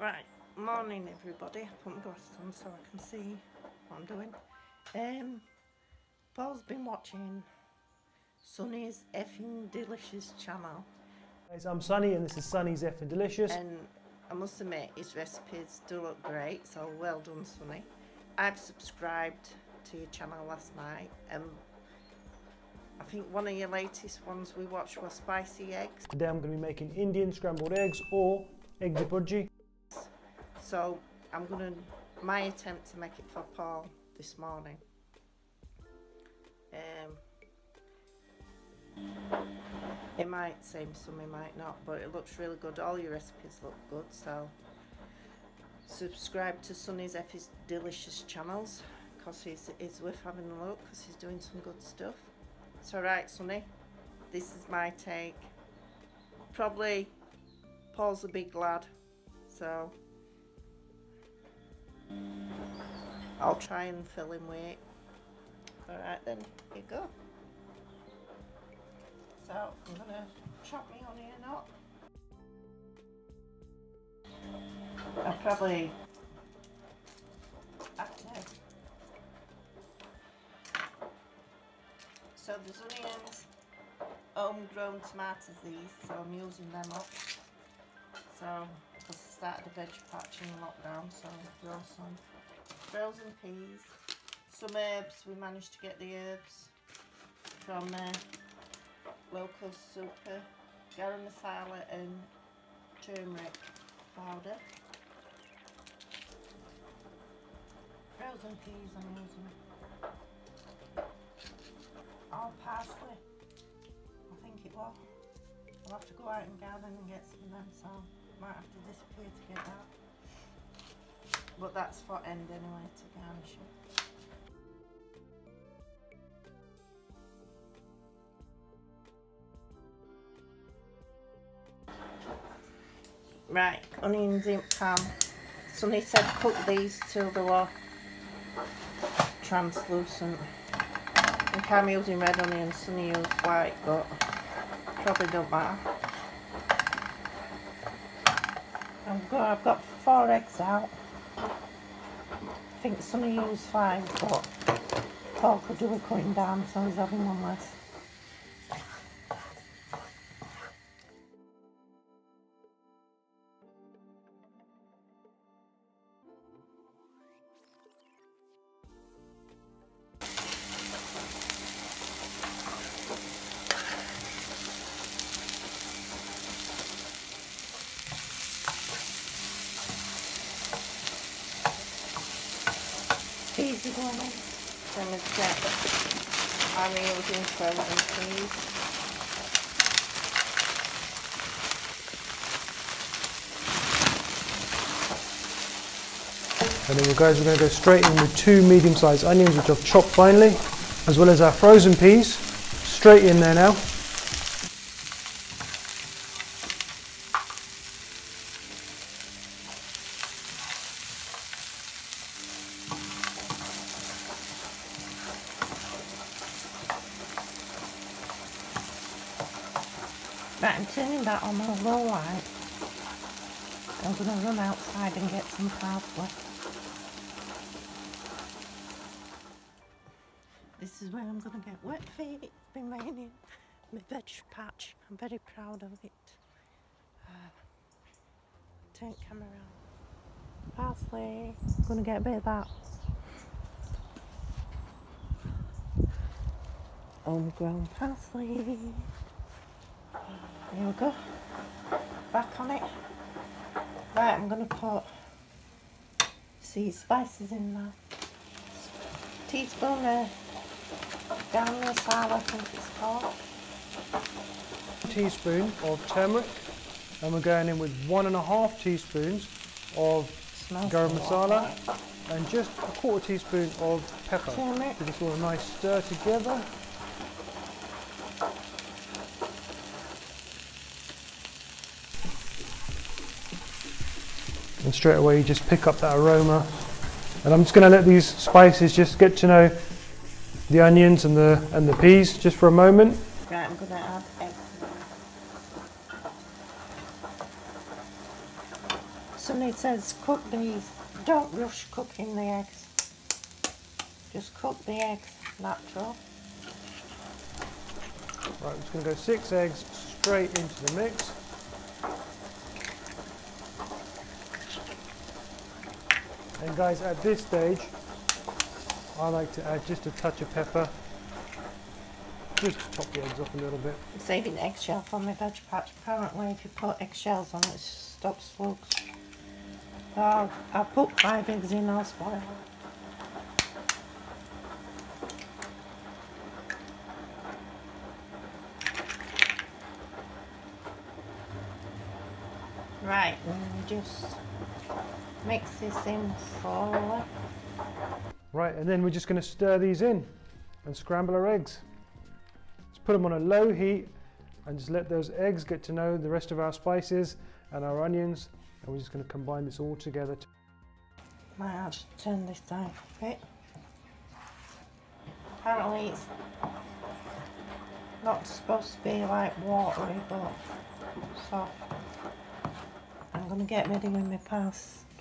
Right, morning everybody. I put my glasses on so I can see what I'm doing. Um, Paul's been watching Sunny's effing delicious channel, Guys, I'm Sunny and this is Sunny's Effin Delicious. and I must admit his recipes do look great. So well done, Sunny. I've subscribed to your channel last night, and I think one of your latest ones we watched was spicy eggs. Today I'm going to be making Indian scrambled eggs or egg bhurji. So I'm gonna my attempt to make it for Paul this morning. Um, it might seem some, it might not, but it looks really good. All your recipes look good, so subscribe to Sunny's Effin Delicious channels because it's, it's worth having a look because he's doing some good stuff. So right, Sunny, this is my take. Probably Paul's a big lad, so I'll try and fill in weight. Alright then, here you go. So I'm gonna chop my onion up. I'll probably to. So there's onions, homegrown tomatoes these, so I'm using them up. So, I started a veg patch in lockdown, so grow some frozen peas, some herbs. We managed to get the herbs from uh, local super, garam masala and turmeric powder. Frozen peas I'm using. Oh, parsley. I think it was. I'll have to go out and gather and get some of them, so might have to disappear to get that. But that's for end anyway, to garnish it. Right, onions in pan. Sunny said cook these till they were translucent. I think I'm using red onions, Sunny used white, but probably don't matter. I've got, I've got four eggs out. I think Sunny used five, but Paul could do with cutting down, so he's having one less. Are I'm frozen peas. And then guys, we're going to go straight in with two medium-sized onions which I've chopped finely, as well as our frozen peas. Straight in there now. Right, I'm turning that on a low light. I'm going to run outside and get some parsley. This is where I'm going to get wet feet. It's been raining. My veg patch. I'm very proud of it. Uh, turn camera around. Parsley. I'm going to get a bit of that. Homegrown parsley. There we go. Back on it. Right, I'm going to put see spices in now. Teaspoon of garam masala, I think it's called. Teaspoon of turmeric. And we're going in with one and a half teaspoons of garam masala and just a quarter teaspoon of pepper. Turmeric. Give this all a nice stir together. And straight away you just pick up that aroma. And I'm just going to let these spices just get to know the onions and the and the peas just for a moment. Right, I'm going to add eggs. Sunny says cook these. Don't rush cooking the eggs. Just cook the eggs natural. Right, I'm just going to go six eggs straight into the mix. And guys, at this stage, I like to add just a touch of pepper, just to top the eggs off a little bit. I'm saving the eggshell for my veg patch. Apparently, if you put eggshells on it, stops slugs. I'll, I'll put five eggs in, I'll spoil. Right, just mix this in slowly. Right, and then we're just going to stir these in and scramble our eggs. Just put them on a low heat and just let those eggs get to know the rest of our spices and our onions. And we're just going to combine this all together. Might have to turn this down a bit. Apparently it's not supposed to be like watery but soft. I'm gonna get ready with my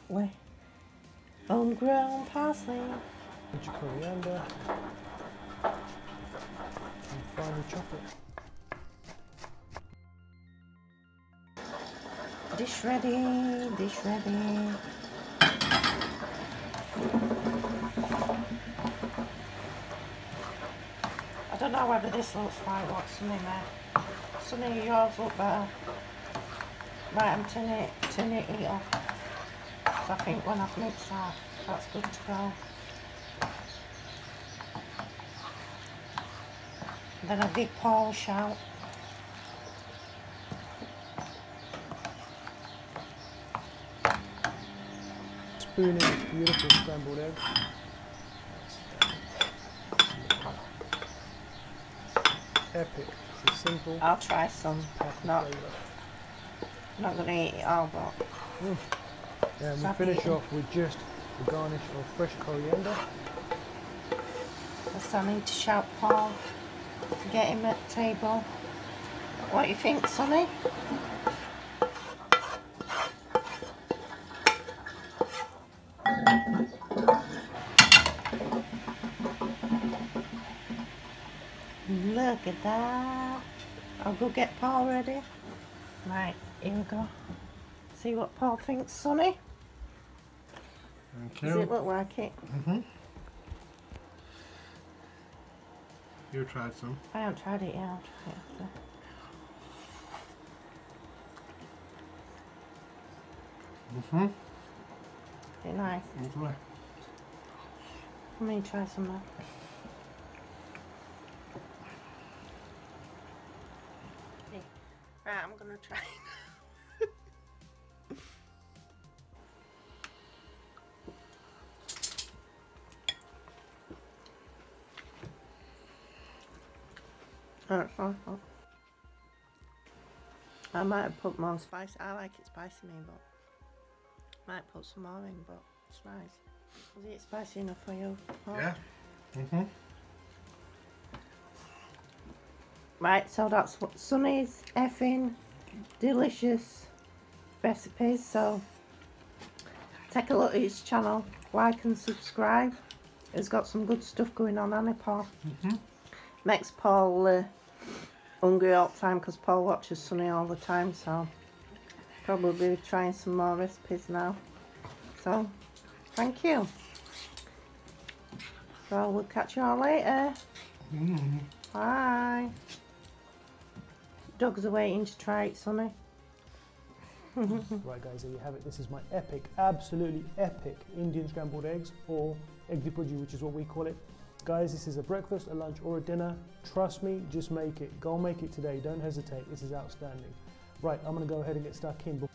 parsley. Homegrown parsley. Put your coriander and finely chop it. Dish ready, dish ready. I don't know whether this looks like what there. made. Sunny, yours look better. Right, I'm turning it, turning it off. I think when I've mixed that, that's good to go. Then I'll give Paul a shout. Spoon in beautiful scrambled egg. Epic. It's a simple, I'll try some. Not, not gonna eat it all, but Yeah, and we finish off with just a garnish of fresh coriander. Yes, I need to shout Paul to get him at the table. What do you think, Sonny? Look at that. I'll go get Paul ready. Right, here we go. See what Paul thinks, Sonny? Thank Does it look like it? hmm You tried some. I haven't tried it yet. I'll try it after. Mm-hmm. Is it nice? Lovely. Let me try some now. Right, I'm gonna try. Oh, fine. I might have put more spice. I like it spicy, me, but I might put some more in, but it's nice. Is it spicy enough for you? Paul? Yeah. Mm-hmm. Right, so that's what Sunny's effing delicious recipes. So take a look at his channel, like and subscribe. He's got some good stuff going on, he, Paul? Mm-hmm. Makes Paul uh, hungry all the time because Paul watches Sunny all the time. So probably be trying some more recipes now. So thank you. So we'll catch you all later. Mm-hmm. Bye. Dogs are waiting to try it, Sunny. Right guys, there you have it. This is my epic, absolutely epic Indian scrambled eggs or egg di which is what we call it. Guys, this is a breakfast, a lunch or a dinner. Trust me, just make it. Go make it today. Don't hesitate. This is outstanding. Right, I'm going to go ahead and get stuck in.